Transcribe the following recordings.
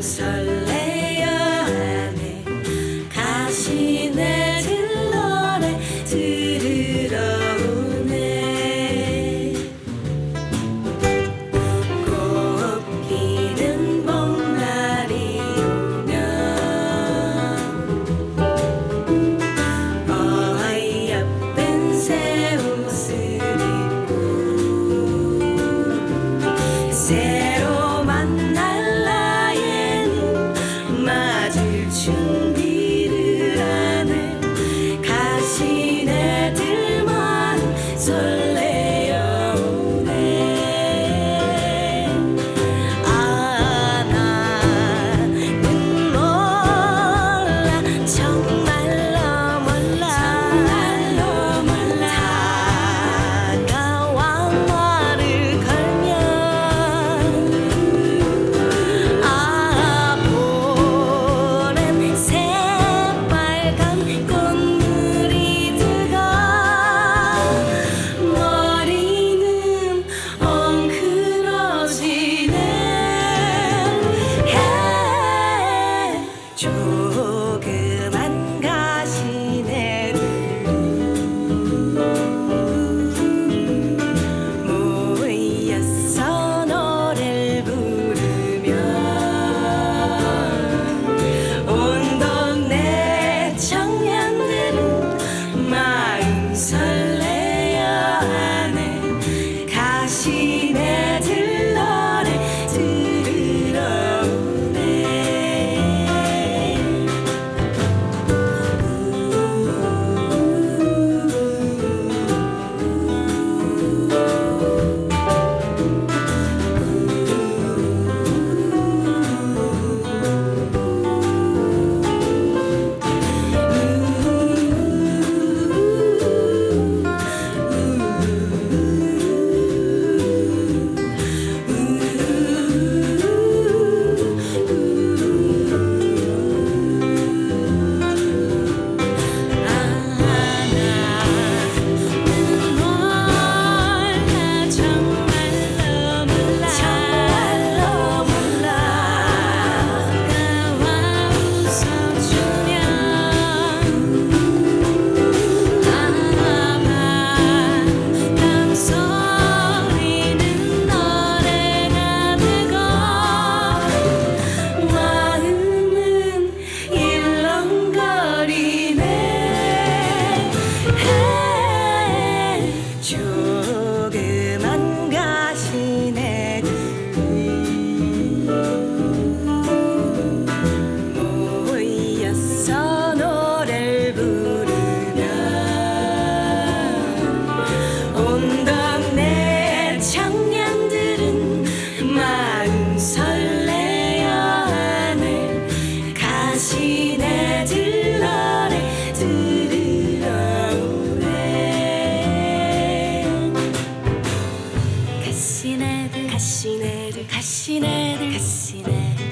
inside. you.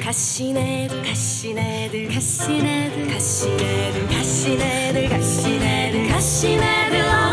가시네들 가시네들. 가시네들. 가시네들. 가시네들. 가시네들. 가시네들.